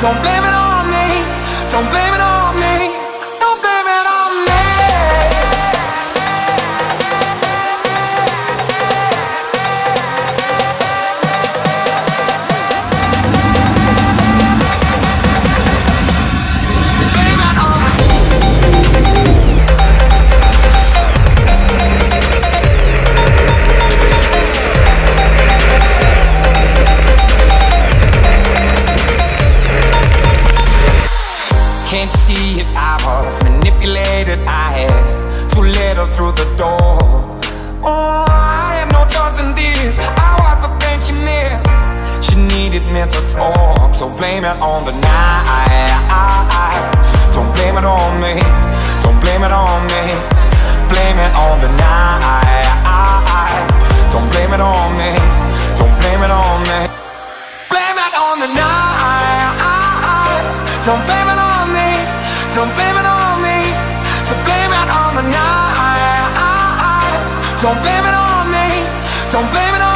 Don't blame manipulated. I had too little through the door. Oh, I had no thoughts in this. I was the thing she missed. She needed mental talk, so blame it on the night. Don't blame it on me. Don't blame it on me. Blame it on the night. Don't blame it on me. Don't blame it on me. Blame it on the night. Don't blame it on me. Don't blame it me. Night. Don't blame it on me. Don't blame it on me.